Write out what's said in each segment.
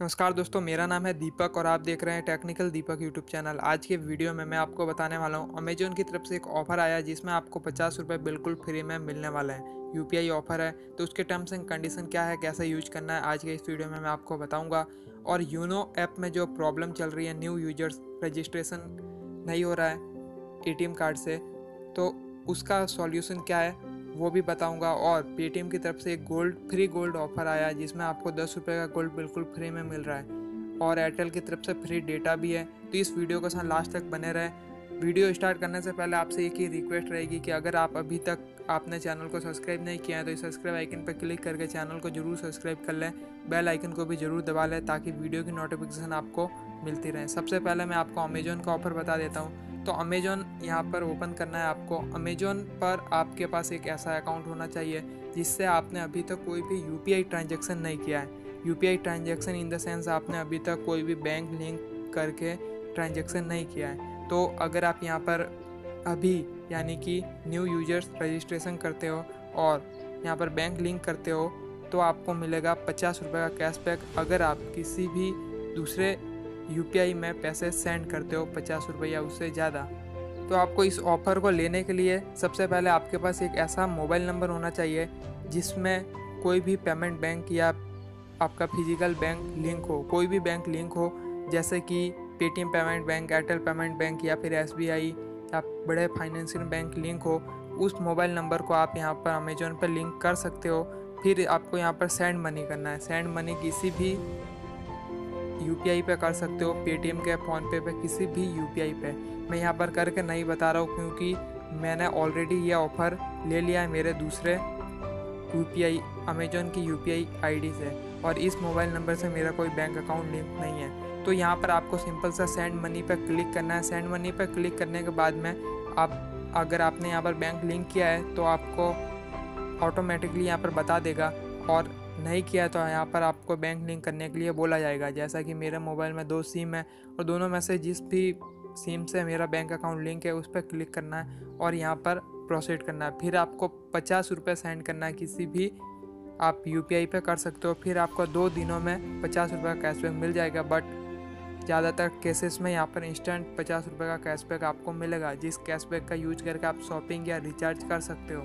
नमस्कार दोस्तों, मेरा नाम है दीपक और आप देख रहे हैं टेक्निकल दीपक यूट्यूब चैनल आज के वीडियो में मैं आपको बताने वाला हूँ अमेजोन की तरफ़ से एक ऑफ़र आया जिसमें आपको पचास रुपये बिल्कुल फ्री में मिलने वाला है। यूपीआई ऑफ़र है तो उसके टर्म्स एंड कंडीशन क्या है, कैसे यूज़ करना है, आज के इस वीडियो में मैं आपको बताऊँगा। और यूनो ऐप में जो प्रॉब्लम चल रही है न्यू यूज़र्स रजिस्ट्रेशन नहीं हो रहा है एटीएम कार्ड से तो उसका सॉल्यूशन क्या है वो भी बताऊँगा। और पेटीएम की तरफ़ से एक गोल्ड फ्री गोल्ड ऑफ़र आया है, जिसमें आपको दस रुपये का गोल्ड बिल्कुल फ्री में मिल रहा है। और एयरटेल की तरफ़ से फ्री डेटा भी है। तो इस वीडियो के साथ लास्ट तक बने रहे। वीडियो स्टार्ट करने से पहले आपसे एक ही रिक्वेस्ट रहेगी कि अगर आप अभी तक आपने चैनल को सब्सक्राइब नहीं किया है तो इस सब्सक्राइब आइकन पर क्लिक करके चैनल को ज़रूर सब्सक्राइब कर लें। बेल आइकन को भी ज़रूर दबा लें, ताकि वीडियो की नोटिफिकेशन आपको मिलती रहे। सबसे पहले मैं आपको अमेजोन का ऑफ़र बता देता हूँ। तो अमेजोन यहाँ पर ओपन करना है आपको। अमेजोन पर आपके पास एक ऐसा अकाउंट होना चाहिए, जिससे आपने अभी तक कोई भी यू ट्रांजेक्शन नहीं किया है। U P transaction in the sense आपने अभी तक कोई भी बैंक लिंक करके ट्रांजेक्शन नहीं किया है। तो अगर आप यहाँ पर अभी, यानी कि न्यू यूज़र्स रजिस्ट्रेशन करते हो और यहाँ पर बैंक लिंक करते हो तो आपको मिलेगा पचास रुपये का कैशबैक अगर आप किसी भी दूसरे UPI में पैसे सेंड करते हो पचास रुपये या उससे ज़्यादा। तो आपको इस ऑफ़र को लेने के लिए सबसे पहले आपके पास एक ऐसा मोबाइल नंबर होना चाहिए, जिसमें कोई भी पेमेंट बैंक या आपका फ़िज़िकल बैंक लिंक हो, कोई भी बैंक लिंक हो, जैसे कि Paytm payment bank, Airtel payment bank या फिर SBI या बड़े फाइनेंशियल बैंक लिंक हो, उस मोबाइल नंबर को आप यहाँ पर अमेजोन पर लिंक कर सकते हो। फिर आपको यहाँ पर सेंड मनी करना है। सेंड मनी किसी भी UPI पे कर सकते हो पेटीएम के फ़ोनपे पे किसी भी UPI पे। मैं यहाँ पर करके नहीं बता रहा हूँ क्योंकि मैंने ऑलरेडी ये ऑफ़र ले लिया है मेरे दूसरे यू पी आई अमेजोन की यू पी आई से। और इस मोबाइल नंबर से मेरा कोई बैंक अकाउंट लिंक नहीं है। तो यहाँ पर आपको सिंपल सा सेंड मनी पर क्लिक करना है। सेंड मनी पर क्लिक करने के बाद में आप, अगर आपने यहाँ पर बैंक लिंक किया है तो आपको ऑटोमेटिकली यहाँ पर बता देगा। और नहीं किया तो यहाँ पर आपको बैंक लिंक करने के लिए बोला जाएगा। जैसा कि मेरे मोबाइल में दो सिम है और दोनों में से जिस भी सिम से मेरा बैंक अकाउंट लिंक है, उस पर क्लिक करना है और यहाँ पर प्रोसीड करना है। फिर आपको पचास रुपये सेंड करना है किसी भी, आप यू पी पे कर सकते हो। फिर आपको दो दिनों में पचास रुपये का कैशबैक मिल जाएगा बट ज़्यादातर केसेस में यहाँ पर इंस्टेंट पचास रुपये का कैशबैक आपको मिलेगा, जिस कैशबैक का यूज़ करके आप शॉपिंग या रिचार्ज कर सकते हो।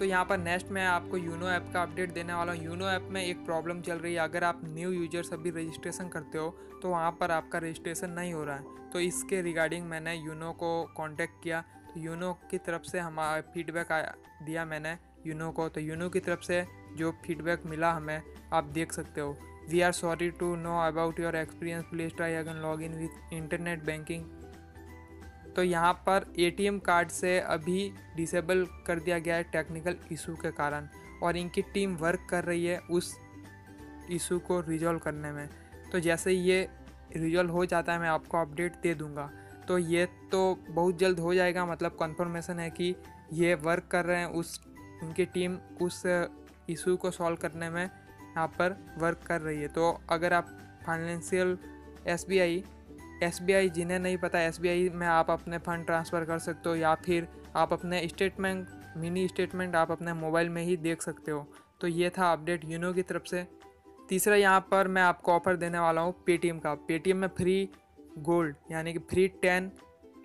तो यहाँ पर नेक्स्ट मैं आपको यूनो ऐप का अपडेट देने वाला हूँ। यूनो ऐप में एक प्रॉब्लम चल रही है। अगर आप न्यू यूज़र्स अभी रजिस्ट्रेशन करते हो तो वहाँ पर आपका रजिस्ट्रेशन नहीं हो रहा है। तो इसके रिगार्डिंग मैंने यूनो को कॉन्टेक्ट किया। तो यूनो की तरफ़ से हमारा फीडबैक दिया मैंने यूनो को। तो यूनो की तरफ़ से जो फीडबैक मिला हमें, आप देख सकते हो। We are sorry to know about your experience please try again log in with internet banking तो यहाँ पर एटीएम कार्ड से अभी डिसेबल कर दिया गया है टेक्निकल इशू के कारण और इनकी टीम वर्क कर रही है उस इशू को रिजॉल्व करने में। तो जैसे ये रिजॉल्व हो जाता है, मैं आपको अपडेट दे दूँगा। तो ये तो बहुत जल्द हो जाएगा मतलब कंफर्मेशन है कि ये वर्क कर रहे हैं उस उनकी टीम उस इशू को सॉल्व करने में यहाँ पर वर्क कर रही है। तो अगर आप फाइनेंशियल एसबीआई SBI जिन्हें नहीं पता SBI में आप अपने फ़ंड ट्रांसफ़र कर सकते हो या फिर आप अपने स्टेटमेंट, मिनी स्टेटमेंट आप अपने मोबाइल में ही देख सकते हो। तो ये था अपडेट यूनो की तरफ़ से। तीसरा, यहाँ पर मैं आपको ऑफ़र देने वाला हूँ पेटीएम का। पेटीएम में फ्री गोल्ड, यानी कि फ्री टेन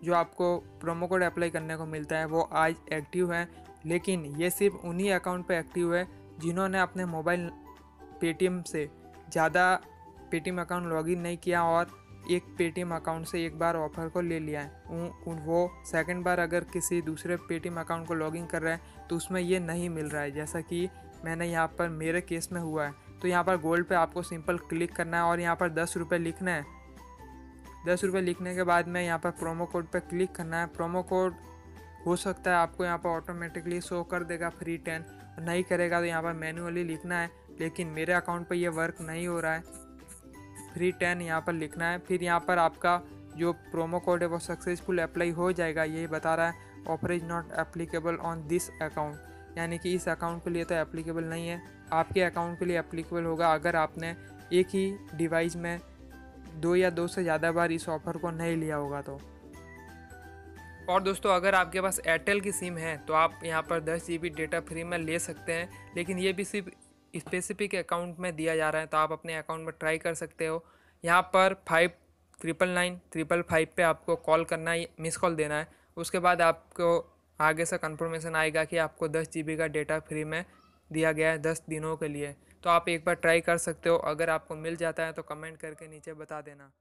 जो आपको प्रोमो कोड अप्लाई करने को मिलता है, वो आज एक्टिव है। लेकिन ये सिर्फ़ उन्हीं अकाउंट पर एक्टिव है जिन्होंने अपने मोबाइल पेटीएम से ज़्यादा पेटीएम अकाउंट लॉगिन नहीं किया और एक पेटीएम अकाउंट से एक बार ऑफ़र को ले लिया है। वो सेकंड बार अगर किसी दूसरे पेटीएम अकाउंट को लॉगिन कर रहे हैं तो उसमें ये नहीं मिल रहा है। जैसा कि मैंने यहाँ पर मेरे केस में हुआ है। तो यहाँ पर गोल्ड पे आपको सिंपल क्लिक करना है और यहाँ पर दस रुपये लिखना है। दस रुपये लिखने के बाद में यहाँ पर प्रोमो कोड पर क्लिक करना है। प्रोमो कोड हो सकता है आपको यहाँ पर ऑटोमेटिकली शो कर देगा फ्री टेन नहीं करेगा तो यहाँ पर मैनुअली लिखना है। लेकिन मेरे अकाउंट पर यह वर्क नहीं हो रहा है। फ्री टेन यहाँ पर लिखना है। फिर यहाँ पर आपका जो प्रोमो कोड है वो सक्सेसफुल अप्लाई हो जाएगा, यही बता रहा है। Offer is not applicable on this account यानी कि इस अकाउंट के लिए तो एप्लीकेबल नहीं है। आपके अकाउंट के लिए एप्लीकेबल होगा अगर आपने एक ही डिवाइस में दो या दो से ज़्यादा बार इस ऑफ़र को नहीं लिया होगा तो। और दोस्तों, अगर आपके पास एयरटेल की सिम है तो आप यहाँ पर दस जी डेटा फ्री में ले सकते हैं। लेकिन ये भी सिर्फ़ स्पेसिफिक अकाउंट में दिया जा रहा है तो आप अपने अकाउंट में ट्राई कर सकते हो। यहाँ पर five triple nine triple five पर आपको कॉल करना है मिस कॉल देना है। उसके बाद आपको आगे से कंफर्मेशन आएगा कि आपको दस जी का डेटा फ्री में दिया गया है दस दिनों के लिए। तो आप एक बार ट्राई कर सकते हो। अगर आपको मिल जाता है तो कमेंट करके नीचे बता देना।